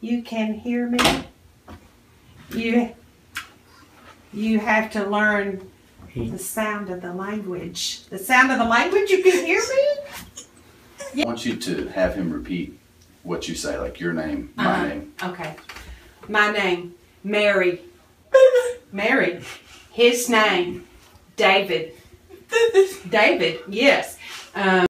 you can hear me. You you have to learn the sound of the language. The sound of the language. You can hear me. I want you to have him repeat what you say, like your name, my Uh-huh. name. Okay. My name, Mary. Mary. His name, David. David. Yes. Um,